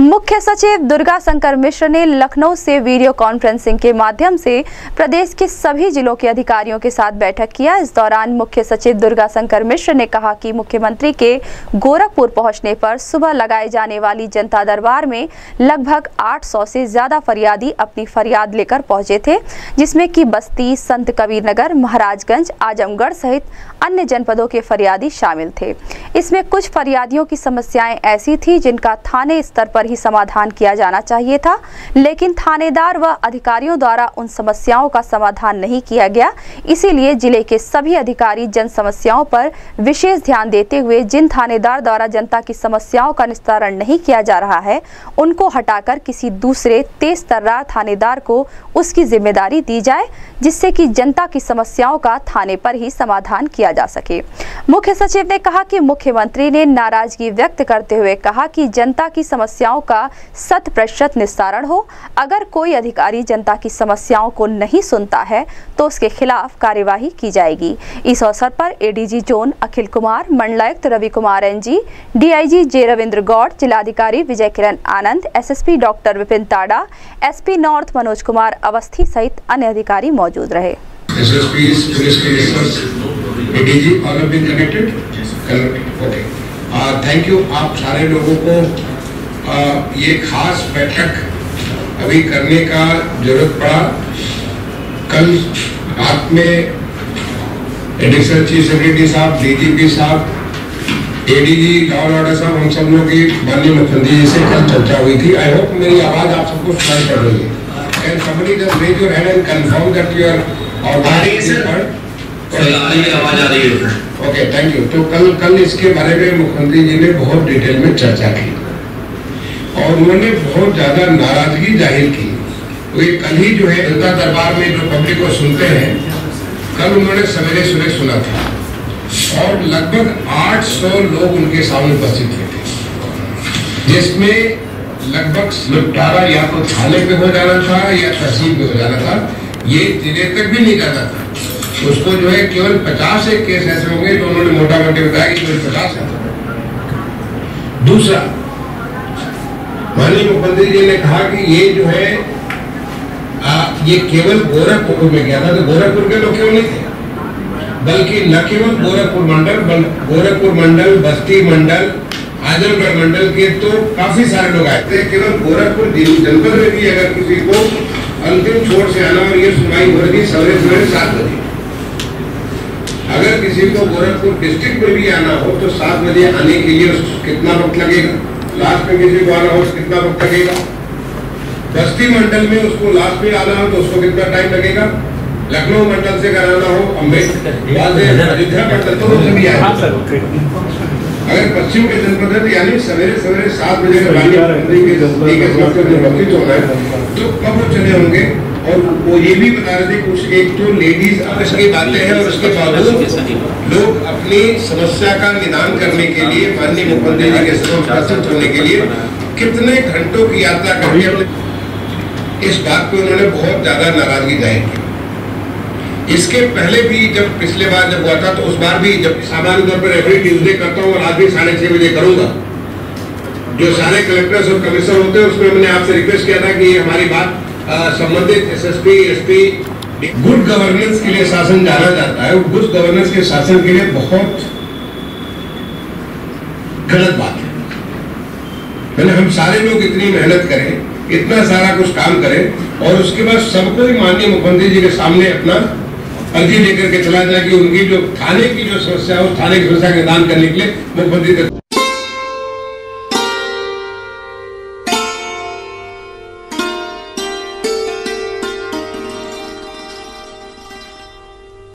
मुख्य सचिव दुर्गा शंकर मिश्र ने लखनऊ से वीडियो कॉन्फ्रेंसिंग के माध्यम से प्रदेश के सभी जिलों के अधिकारियों के साथ बैठक किया। इस दौरान मुख्य सचिव दुर्गा शंकर मिश्र ने कहा कि मुख्यमंत्री के गोरखपुर पहुँचने पर सुबह लगाए जाने वाली जनता दरबार में लगभग 800 से ज़्यादा फरियादी अपनी फरियाद लेकर पहुँचे थे, जिसमें कि बस्ती, संत कबीर नगर महाराजगंज, आजमगढ़ सहित अन्य जनपदों के फरियादी शामिल थे। इसमें कुछ फरियादियों की समस्याएँ ऐसी थी जिनका थाने स्तर पर ही समाधान किया जाना चाहिए था, लेकिन थानेदार व अधिकारियों द्वारा उन समस्याओं का समाधान नहीं किया गया। इसीलिए ज़िले के सभी अधिकारी जन समस्याओं पर विशेष ध्यान देते हुए जिन थानेदार द्वारा जनता की समस्याओं का निस्तारण नहीं किया जा रहा है, उनको हटाकर किसी दूसरे तेज तर्रार थानेदार को उसकी ज़िम्मेदारी दी जाए जिससे कि जनता की समस्याओं का थाने पर ही समाधान किया जा सके। मुख्य सचिव ने कहा कि मुख्यमंत्री ने नाराज़गी व्यक्त करते हुए कहा कि जनता की समस्याओं का शत प्रतिशत निस्तारण हो। अगर कोई अधिकारी जनता की समस्याओं को नहीं सुनता है तो उसके खिलाफ कार्यवाही की जाएगी। इस अवसर पर एडीजी जोन अखिल कुमार, मंडलायुक्त रवि कुमार एन एनजी डीआईजी जे रविंद्र गौड़, जिलाधिकारी Vijay Kiran Anand S SSP doctor Vipin Tada SP north Manoj Kumar Awasthi सहित अन्य अधिकारी मौजूद रहे? Connected, okay. Uh, आप सारे लोगों को uh, ये खास बैठक अभी करने का ज़रूरत पड़ा। कल रात में एडिशनल चीफ सेक्रेटरी साहब डीजीपी साहब एडीजी लॉ एंड ऑर्डर साहब हम सब लोग की माननीय मुख्यमंत्री जी से कल चर्चा हुई थी। आई होप मेरी आवाज़ आप सबको सुनाई पड़ रही है। Can somebody just raise your hand and confirm that you are है ओके थैंक यू तो कल कल इसके बारे में मुख्यमंत्री जी ने बहुत डिटेल में चर्चा की। और उन्होंने बहुत ज़्यादा नाराज़गी ज़ाहिर की। तो ये कल ही जो है जनता दरबार में जो पब्लिक को सुनते हैं कल उन्होंने सवेरे सवेरे सुना था। और लगभग 800 लोग उनके सामने उपस्थित हुए थे। जिसमें लगभग निपटारा या तो थाने पे हो जाना था या तहसील पे हो जाना था। ये ज़िले तक भी नहीं जाना था। उसको जो है केवल पचास एक केस ऐसे होंगे तो उन्होंने मोटा मोटी बताया कि पचास है। दूसरा माननीय मुख्यमंत्री जी ने कहा कि ये जो है आ, ये केवल गोरखपुर में गया था तो गोरखपुर के लोग क्यों नहीं थे? बल्कि न केवल गोरखपुर मंडल गोरखपुर मंडल बस्ती मंडल आजमगढ़ मंडल के तो काफ़ी सारे लोग आए थे। केवल गोरखपुर जनपद में भी अगर किसी को अंतिम छोर से आना और ये सुनवाई हो रही सवेरे सवेरे सात बजे। अगर किसी को गोरखपुर डिस्ट्रिक्ट में भी आना हो तो सात बजे आने के लिए उसको कितना वक्त लगेगा? लास्ट में किसी को आना हो तो कितना वक्त लगेगा? बस्ती मंडल में उसको लास्ट में आना हो तो उसको कितना टाइम लगेगा? लखनऊ मंडल से अगर आना हो अंबेडकर अयोध्या मंडल तो उससे भी आएगा। अगर पश्चिम के जनपद है तो यानी सवेरे सवेरे सात बजे के है। तो कब वो चले होंगे? और वो ये भी बता रहे थे कुछ एक तो लेडीज़ आपस की बातें हैं और उसके बावजूद लोग अपनी समस्या का निदान करने के लिए माननीय मुख्यमंत्री जी के उपस्थित होने के लिए कितने घंटों की यात्रा करके इस बात को उन्होंने बहुत ज़्यादा नाराज़गी ज़ाहिर की। इसके पहले भी जब पिछले बार जब हुआ था तो उस बार भी जब सामान्य तौर पर एवरी ट्यूजडे करता हूँ और आज भी साढ़े छह बजे करूँगा। जो सारे कलेक्टर्स और कमिश्नर होते हैं, उसमें मैंने आपसे रिक्वेस्ट किया था कि हमारी बात संबंधित एसएसपी एसपी गुड गवर्नेंस के लिए शासन जाना जाता है। गुड गवर्नेंस के शासन के लिए बहुत गलत बात है। मैंने हम सारे लोग इतनी मेहनत करें, इतना सारा कुछ काम करें, और उसके बाद सबको ही माननीय मुख्यमंत्री जी के सामने अपना अर्जी लेकर के चला जाए कि उनकी जो थाने की जो समस्या है, उस थाने की समस्या का निदान करने के लिए मुख्यमंत्री